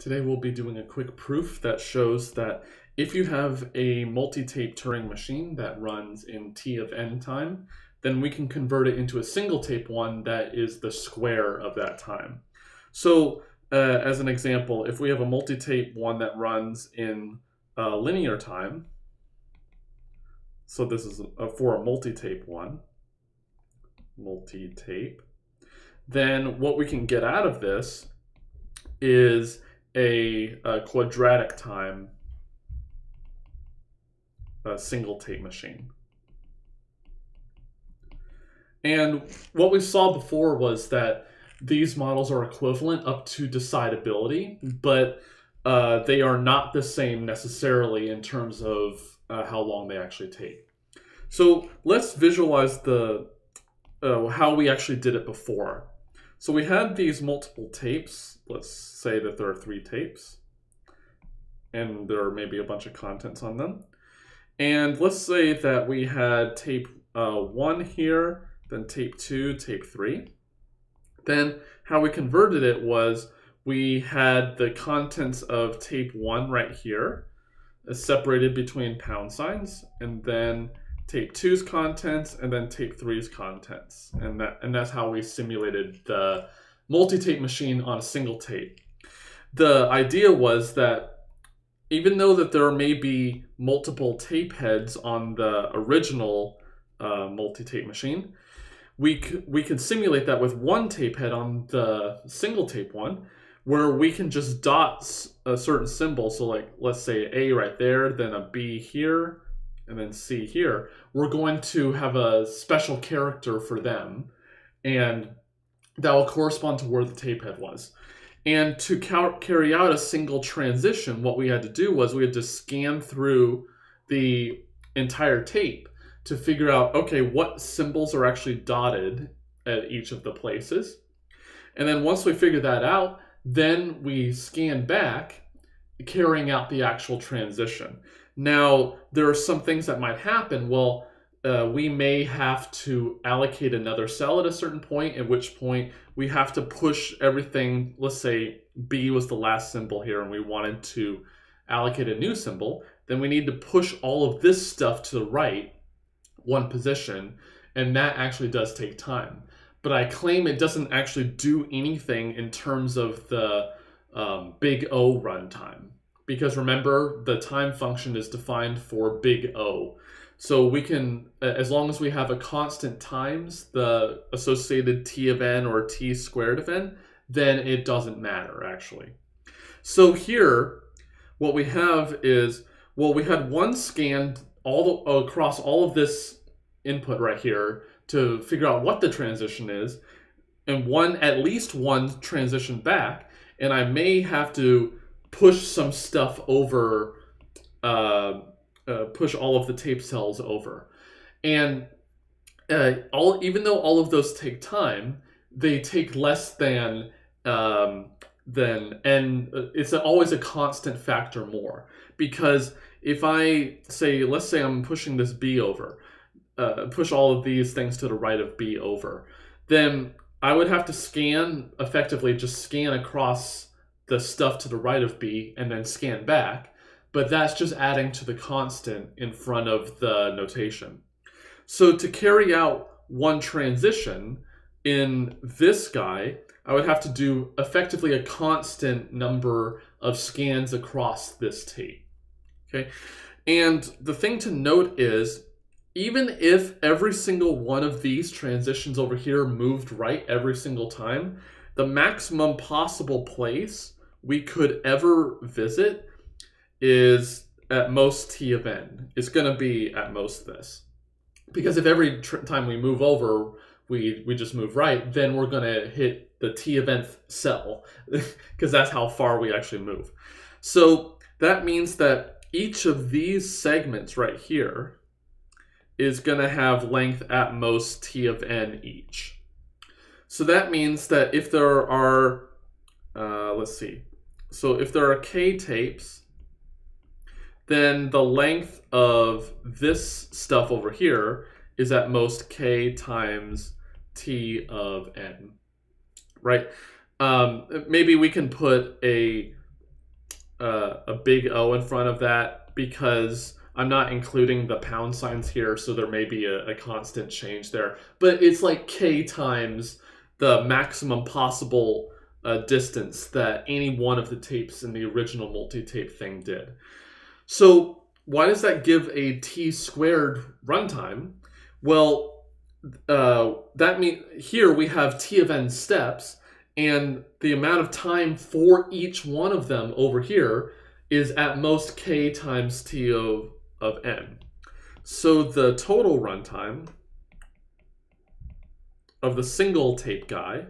Today we'll be doing a quick proof that shows that if you have a multi-tape Turing machine that runs in t of n time, then we can convert it into a single tape one that is the square of that time. So uh, as an example, if we have a multi-tape one that runs in uh, linear time, so this is a, for a multi-tape one, multi-tape, then what we can get out of this is a, a quadratic time a single tape machine. And what we saw before was that these models are equivalent up to decidability, but uh, they are not the same necessarily in terms of uh, how long they actually take. So let's visualize the uh, how we actually did it before. So we had these multiple tapes. Let's say that there are three tapes. And there are maybe a bunch of contents on them. And let's say that we had tape uh, 1 here, then tape 2, tape 3. Then how we converted it was we had the contents of tape 1 right here, uh, separated between pound signs, and then tape two's contents and then tape three's contents. And that and that's how we simulated the multi-tape machine on a single tape. The idea was that even though that there may be multiple tape heads on the original uh, multi-tape machine, we we can simulate that with one tape head on the single tape one, where we can just dot a certain symbol. So like let's say A right there, then a B here, and then C here, we're going to have a special character for them, and that will correspond to where the tape head was. And to carry out a single transition, what we had to do was we had to scan through the entire tape to figure out, okay, what symbols are actually dotted at each of the places. And then once we figure that out, then we scan back, carrying out the actual transition. Now, there are some things that might happen. Well, uh, we may have to allocate another cell at a certain point, at which point we have to push everything. Let's say B was the last symbol here, and we wanted to allocate a new symbol. Then we need to push all of this stuff to the right, one position, and that actually does take time. But I claim it doesn't actually do anything in terms of the um, big O runtime because remember the time function is defined for big O. So we can, as long as we have a constant times the associated t of n or t squared of n, then it doesn't matter actually. So here, what we have is, well, we had one scan all the, across all of this input right here to figure out what the transition is, and one, at least one transition back, and I may have to push some stuff over, uh, uh, push all of the tape cells over. And uh, all even though all of those take time, they take less than um, than and it's always a constant factor more because if I say let's say I'm pushing this B over, uh, push all of these things to the right of B over, then I would have to scan effectively just scan across the stuff to the right of B and then scan back, but that's just adding to the constant in front of the notation. So to carry out one transition in this guy, I would have to do effectively a constant number of scans across this tape. Okay, and the thing to note is even if every single one of these transitions over here moved right every single time, the maximum possible place we could ever visit is at most t of n. It's going to be at most this. Because if every time we move over, we, we just move right, then we're going to hit the t of nth cell, because that's how far we actually move. So that means that each of these segments right here is going to have length at most t of n each. So that means that if there are, uh, let's see, so if there are K tapes, then the length of this stuff over here is at most K times T of N, right? Um, maybe we can put a uh, a big O in front of that because I'm not including the pound signs here, so there may be a, a constant change there. But it's like k times the maximum possible uh, distance that any one of the tapes in the original multi-tape thing did. So why does that give a t squared runtime? Well, uh, that mean here we have t of n steps, and the amount of time for each one of them over here is at most k times t of, of n. So the total runtime of the single tape guy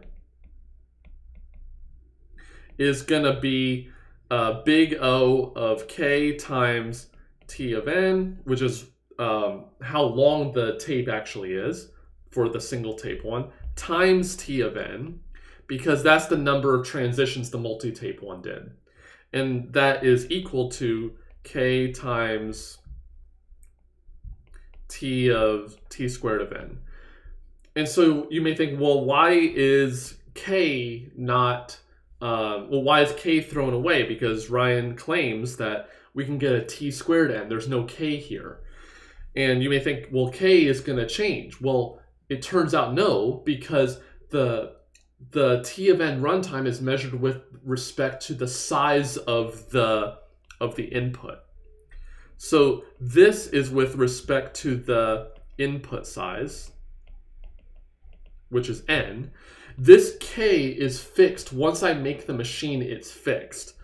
is going to be a big O of k times t of n, which is um, how long the tape actually is for the single tape one, times t of n, because that's the number of transitions the multi-tape one did. And that is equal to k times t of t squared of n. And so you may think, well, why is k not, uh, well, why is k thrown away? Because Ryan claims that we can get a t squared n. There's no k here. And you may think, well, k is going to change. Well, it turns out no, because the the t of n runtime is measured with respect to the size of the of the input. So this is with respect to the input size, which is n. This k is fixed. Once I make the machine, it's fixed.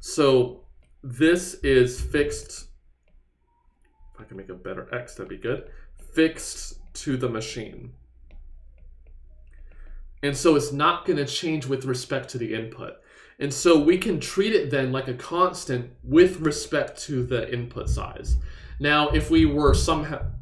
So this is fixed. If I can make a better x, that'd be good. Fixed to the machine. And so it's not going to change with respect to the input. And so we can treat it then like a constant with respect to the input size. Now, if we were somehow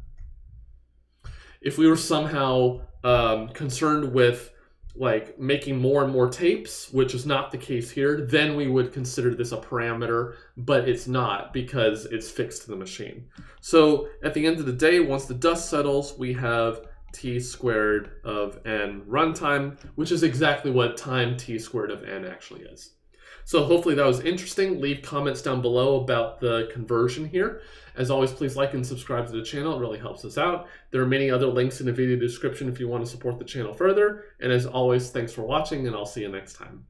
if we were somehow um, concerned with like making more and more tapes, which is not the case here, then we would consider this a parameter, but it's not because it's fixed to the machine. So at the end of the day, once the dust settles, we have t squared of n runtime, which is exactly what time t squared of n actually is. So hopefully that was interesting. Leave comments down below about the conversion here. As always, please like and subscribe to the channel. It really helps us out. There are many other links in the video description if you want to support the channel further. And as always, thanks for watching, and I'll see you next time.